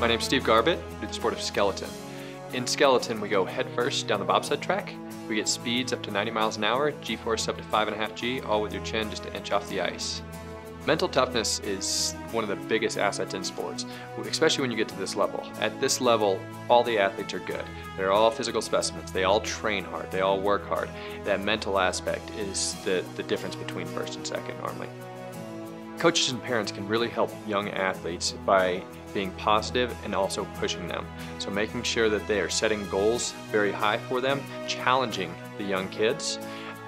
My name's Steve Garbett, I do the sport of skeleton. In skeleton, we go headfirst down the bobsled track. We get speeds up to 90 miles an hour, G-force up to 5.5 G, all with your chin just an inch off the ice. Mental toughness is one of the biggest assets in sports, especially when you get to this level. At this level, all the athletes are good. They're all physical specimens. They all train hard. They all work hard. That mental aspect is the, the difference between first and second normally. Coaches and parents can really help young athletes by being positive and also pushing them. So making sure that they are setting goals very high for them, challenging the young kids,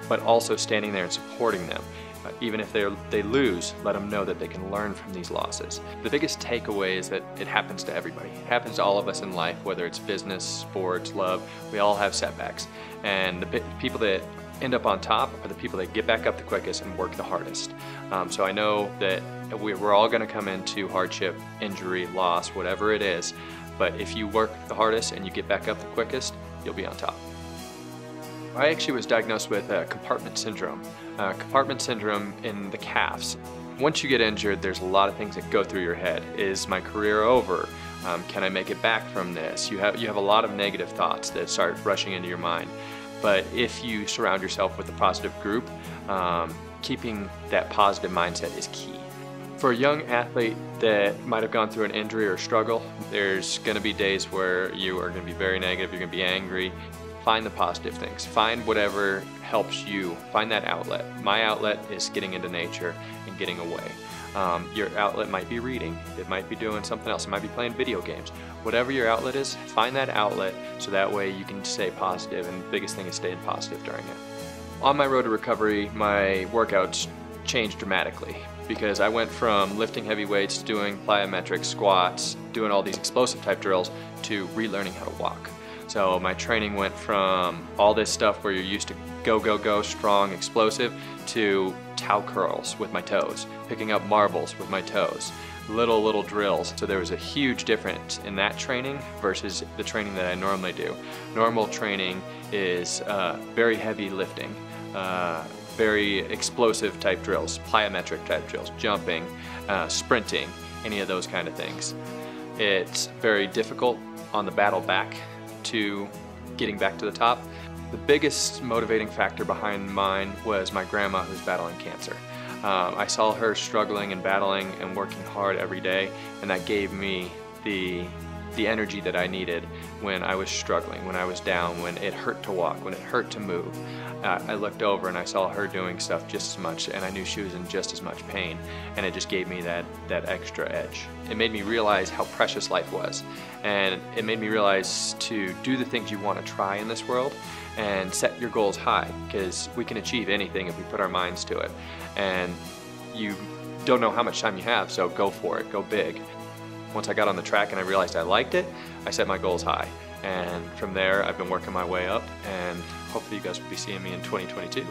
but also standing there and supporting them. Uh, even if they they lose, let them know that they can learn from these losses. The biggest takeaway is that it happens to everybody. It happens to all of us in life, whether it's business, sports, love, we all have setbacks. And the people that end up on top are the people that get back up the quickest and work the hardest. Um, so I know that we're all going to come into hardship, injury, loss, whatever it is, but if you work the hardest and you get back up the quickest, you'll be on top. I actually was diagnosed with uh, compartment syndrome. Uh, compartment syndrome in the calves. Once you get injured, there's a lot of things that go through your head. Is my career over? Um, can I make it back from this? You have, you have a lot of negative thoughts that start rushing into your mind. But if you surround yourself with a positive group, um, keeping that positive mindset is key. For a young athlete that might have gone through an injury or struggle, there's going to be days where you are going to be very negative, you're going to be angry. Find the positive things. Find whatever helps you. Find that outlet. My outlet is getting into nature and getting away. Um, your outlet might be reading, it might be doing something else, it might be playing video games. Whatever your outlet is, find that outlet so that way you can stay positive and the biggest thing is staying positive during it. On my road to recovery, my workouts changed dramatically because I went from lifting heavy weights, doing plyometric squats, doing all these explosive type drills to relearning how to walk. So my training went from all this stuff where you're used to go, go, go, strong, explosive, to towel curls with my toes, picking up marbles with my toes, little, little drills. So there was a huge difference in that training versus the training that I normally do. Normal training is uh, very heavy lifting, uh, very explosive type drills, plyometric type drills, jumping, uh, sprinting, any of those kind of things. It's very difficult on the battle back to getting back to the top. The biggest motivating factor behind mine was my grandma who's battling cancer. Um, I saw her struggling and battling and working hard every day and that gave me the the energy that I needed when I was struggling, when I was down, when it hurt to walk, when it hurt to move. Uh, I looked over and I saw her doing stuff just as much and I knew she was in just as much pain and it just gave me that, that extra edge. It made me realize how precious life was and it made me realize to do the things you want to try in this world and set your goals high because we can achieve anything if we put our minds to it and you don't know how much time you have so go for it, go big. Once I got on the track and I realized I liked it, I set my goals high. And from there, I've been working my way up, and hopefully, you guys will be seeing me in 2022.